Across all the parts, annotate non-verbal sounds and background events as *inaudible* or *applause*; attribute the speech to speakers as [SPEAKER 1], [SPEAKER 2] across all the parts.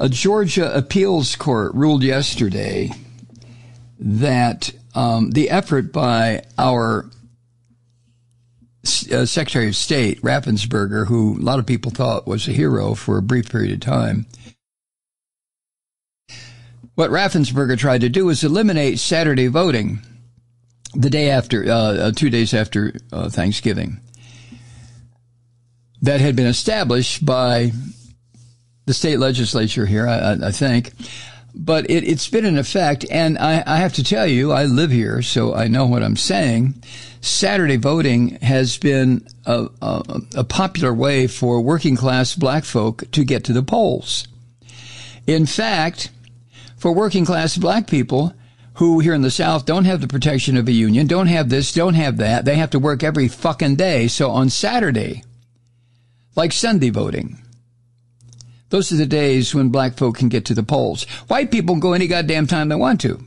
[SPEAKER 1] A Georgia appeals court ruled yesterday that um, the effort by our uh, Secretary of State, Raffensperger, who a lot of people thought was a hero for a brief period of time, what Raffensperger tried to do was eliminate Saturday voting the day after, uh, uh, two days after uh, Thanksgiving. That had been established by the state legislature here, I, I think. But it, has been in effect, and I, I have to tell you, I live here, so I know what I'm saying. Saturday voting has been a, a, a popular way for working class black folk to get to the polls. In fact, for working class black people who here in the South don't have the protection of a union, don't have this, don't have that. They have to work every fucking day. So on Saturday, like Sunday voting, those are the days when black folk can get to the polls. White people can go any goddamn time they want to.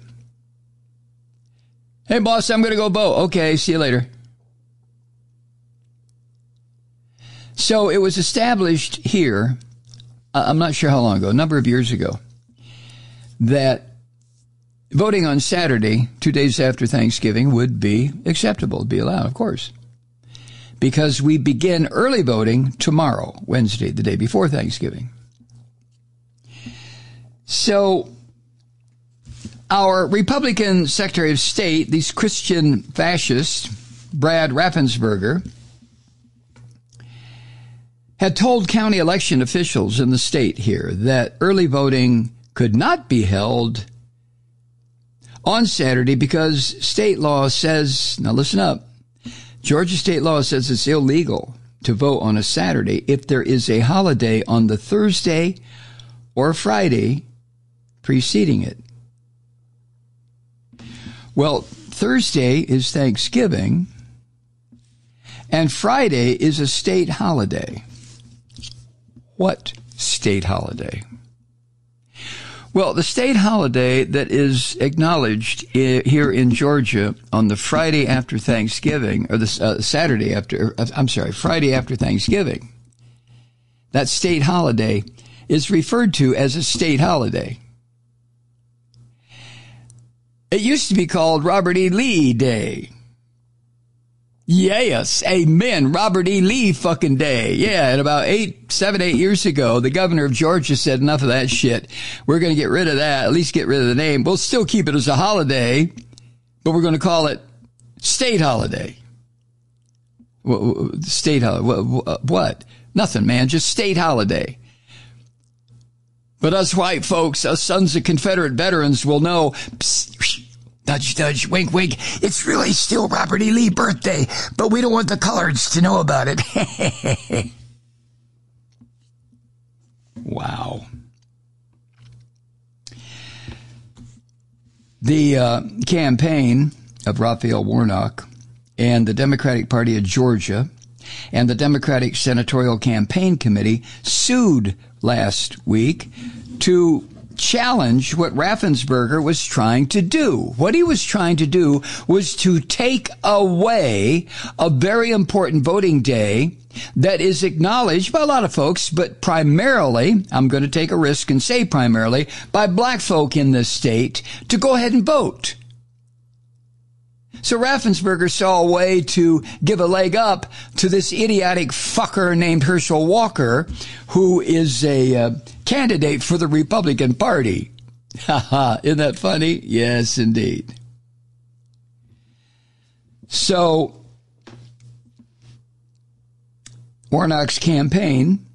[SPEAKER 1] Hey, boss, I'm going to go vote. Okay, see you later. So it was established here, uh, I'm not sure how long ago, a number of years ago, that voting on Saturday, two days after Thanksgiving, would be acceptable, be allowed, of course. Because we begin early voting tomorrow, Wednesday, the day before Thanksgiving. So, our Republican Secretary of State, these Christian fascists, Brad Raffensperger, had told county election officials in the state here that early voting could not be held on Saturday because state law says, now listen up, Georgia state law says it's illegal to vote on a Saturday if there is a holiday on the Thursday or Friday preceding it. Well, Thursday is Thanksgiving, and Friday is a state holiday. What state holiday? Well, the state holiday that is acknowledged here in Georgia on the Friday after Thanksgiving, or the uh, Saturday after, uh, I'm sorry, Friday after Thanksgiving, that state holiday is referred to as a state holiday. It used to be called Robert E. Lee Day. Yes, amen. Robert E. Lee fucking day. Yeah, and about eight, seven, eight years ago, the governor of Georgia said enough of that shit. We're going to get rid of that, at least get rid of the name. We'll still keep it as a holiday, but we're going to call it state holiday. State holiday. Uh, what? Nothing, man. Just state holiday. But us white folks, us sons of Confederate veterans will know, psst, nudge, nudge, wink, wink. It's really still Robert E. Lee birthday, but we don't want the coloreds to know about it. *laughs* wow. The uh, campaign of Raphael Warnock and the Democratic Party of Georgia and the Democratic Senatorial Campaign Committee sued last week to challenge what Raffensperger was trying to do. What he was trying to do was to take away a very important voting day that is acknowledged by a lot of folks, but primarily, I'm going to take a risk and say primarily, by black folk in this state to go ahead and vote. So Raffensperger saw a way to give a leg up to this idiotic fucker named Herschel Walker, who is a uh, candidate for the Republican Party. *laughs* ha! ha, isn't that funny? Yes, indeed. So, Warnock's campaign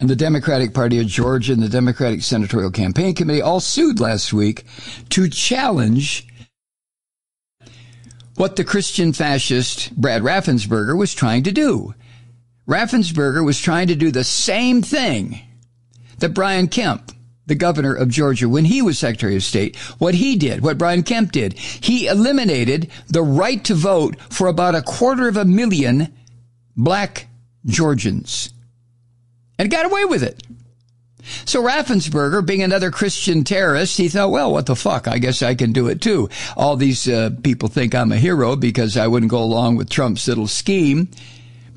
[SPEAKER 1] and the Democratic Party of Georgia and the Democratic Senatorial Campaign Committee all sued last week to challenge what the Christian fascist Brad Raffensperger was trying to do. Raffensperger was trying to do the same thing that Brian Kemp, the governor of Georgia, when he was Secretary of State, what he did, what Brian Kemp did. He eliminated the right to vote for about a quarter of a million black Georgians and got away with it. So Raffensperger, being another Christian terrorist, he thought, well, what the fuck? I guess I can do it too. All these uh, people think I'm a hero because I wouldn't go along with Trump's little scheme.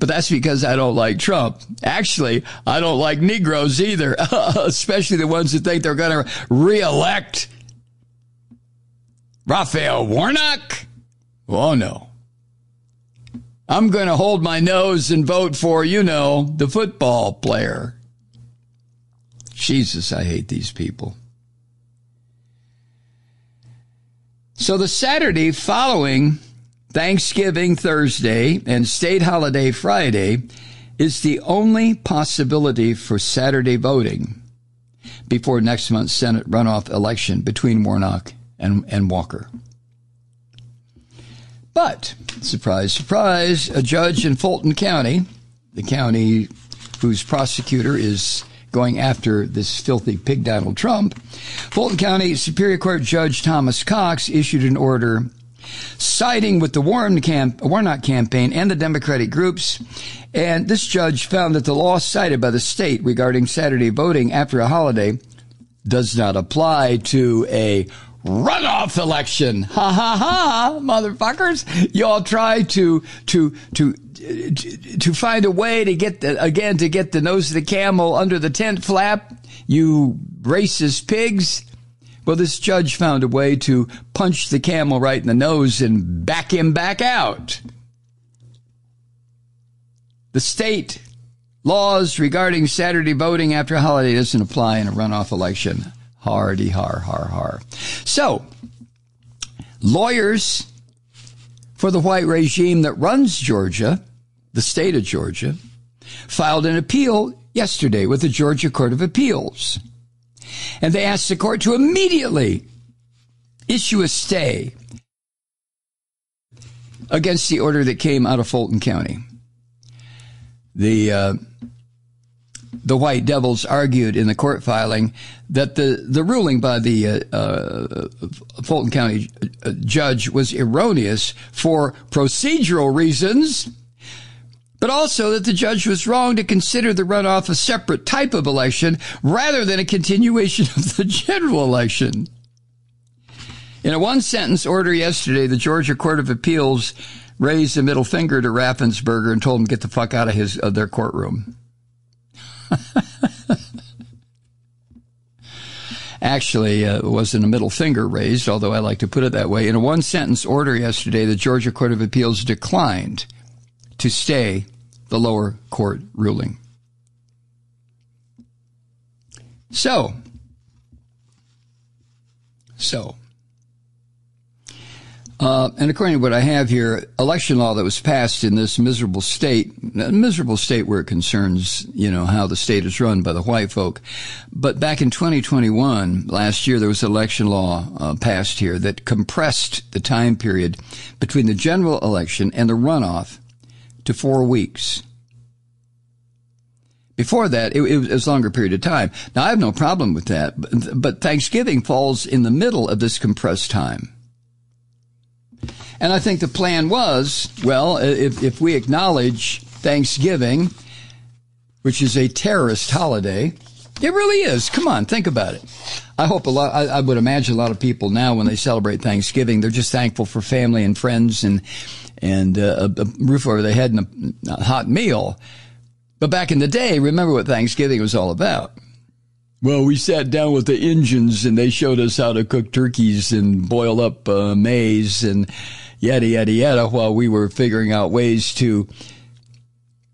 [SPEAKER 1] But that's because I don't like Trump. Actually, I don't like Negroes either, *laughs* especially the ones who think they're going to reelect Raphael Warnock. Oh no. I'm going to hold my nose and vote for, you know, the football player. Jesus, I hate these people. So the Saturday following Thanksgiving Thursday and state holiday Friday is the only possibility for Saturday voting before next month's Senate runoff election between Warnock and, and Walker. But, surprise, surprise, a judge in Fulton County, the county whose prosecutor is going after this filthy pig Donald Trump, Fulton County Superior Court Judge Thomas Cox issued an order siding with the Warren camp, Warnock campaign and the Democratic groups. And this judge found that the law cited by the state regarding Saturday voting after a holiday does not apply to a runoff election. Ha ha ha, motherfuckers. Y'all try to, to, to, to find a way to get the, again, to get the nose of the camel under the tent flap. You racist pigs. Well, this judge found a way to punch the camel right in the nose and back him back out. The state laws regarding Saturday voting after a holiday doesn't apply in a runoff election. Hardy har har har. So, lawyers for the white regime that runs Georgia, the state of Georgia, filed an appeal yesterday with the Georgia Court of Appeals. And they asked the court to immediately issue a stay against the order that came out of Fulton County. The uh, the White Devils argued in the court filing that the, the ruling by the uh, uh, Fulton County uh, judge was erroneous for procedural reasons, but also that the judge was wrong to consider the runoff a separate type of election rather than a continuation of the general election. In a one sentence order yesterday, the Georgia Court of Appeals raised a middle finger to Raffensperger and told him to get the fuck out of his of their courtroom. *laughs* Actually, uh, wasn't a middle finger raised, although I like to put it that way. In a one sentence order yesterday, the Georgia Court of Appeals declined to stay the lower court ruling. So, so, uh, and according to what I have here, election law that was passed in this miserable state, a miserable state where it concerns, you know, how the state is run by the white folk. But back in 2021, last year, there was election law uh, passed here that compressed the time period between the general election and the runoff to four weeks. Before that, it, it, was a longer period of time. Now, I have no problem with that, but, but Thanksgiving falls in the middle of this compressed time. And I think the plan was, well, if, if we acknowledge Thanksgiving, which is a terrorist holiday, it really is. Come on, think about it. I hope a lot, I, I, would imagine a lot of people now when they celebrate Thanksgiving, they're just thankful for family and friends and, and uh, a, a, roof over their head and a, a hot meal. But back in the day, remember what Thanksgiving was all about. Well, we sat down with the Injuns and they showed us how to cook turkeys and boil up uh, maize and yada, yada, yada, while we were figuring out ways to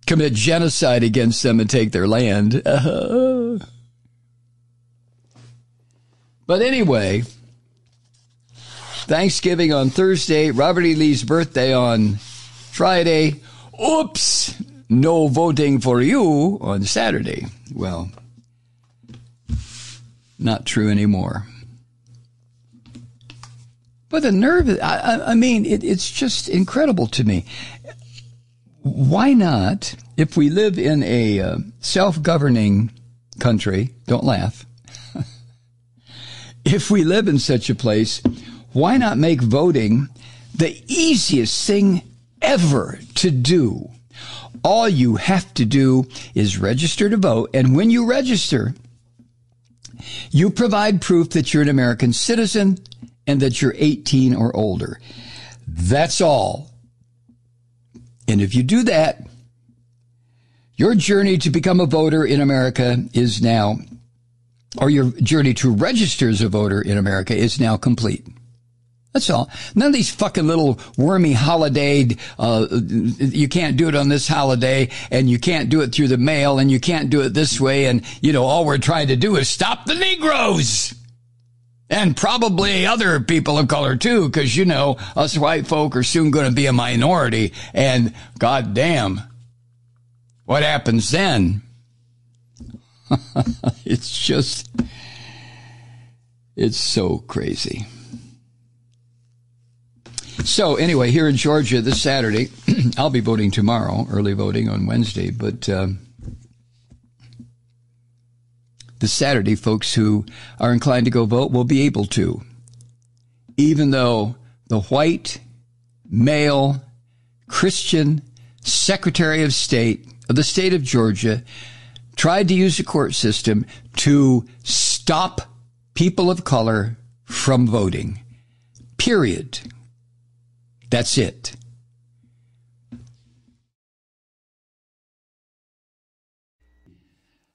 [SPEAKER 1] commit genocide against them and take their land. *laughs* But anyway, Thanksgiving on Thursday, Robert E. Lee's birthday on Friday. Oops, no voting for you on Saturday. Well, not true anymore. But the nerve, I, I mean, it, it's just incredible to me. Why not, if we live in a uh, self governing country, don't laugh, *laughs* if we live in such a place, why not make voting the easiest thing ever to do? All you have to do is register to vote, and when you register, you provide proof that you're an American citizen and that you're 18 or older. That's all. And if you do that, Your journey to become a voter in America is now, or your journey to register as a voter in America is now complete. That's all. None of these fucking little wormy holiday, uh, you can't do it on this holiday and you can't do it through the mail and you can't do it this way. And, you know, all we're trying to do is stop the Negroes. And probably other people of color too, because, you know, us white folk are soon going to be a minority. And goddamn, what happens then? *laughs* it's just, it's so crazy. So anyway, here in Georgia this Saturday, *clears throat* I'll be voting tomorrow, early voting on Wednesday, but uh, this Saturday, folks who are inclined to go vote will be able to, even though the white, male, Christian Secretary of State of the state of Georgia tried to use the court system to stop people of color from voting. Period. That's it.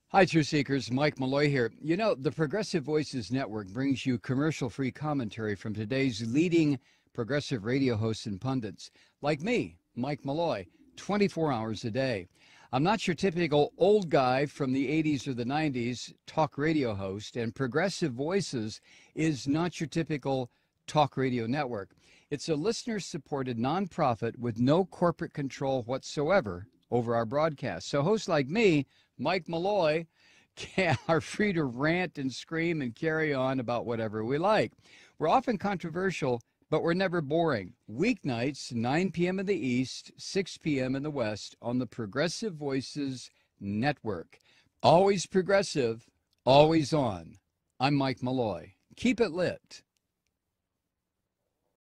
[SPEAKER 1] Hi, Truth Seekers. Mike Malloy here. You know, the Progressive Voices Network brings you commercial free commentary from today's leading progressive radio hosts and pundits, like me, Mike Malloy, 24 hours a day. I'm not your typical old guy from the 80s or the 90s talk radio host, and Progressive Voices is not your typical talk radio network. It's a listener supported nonprofit with no corporate control whatsoever over our broadcast. So hosts like me, Mike Malloy, *laughs* are free to rant and scream and carry on about whatever we like. We're often controversial but we're never boring. Weeknights, 9 p.m. in the East, 6 p.m. in the West on the Progressive Voices Network. Always progressive, always on. I'm Mike Malloy. Keep it lit.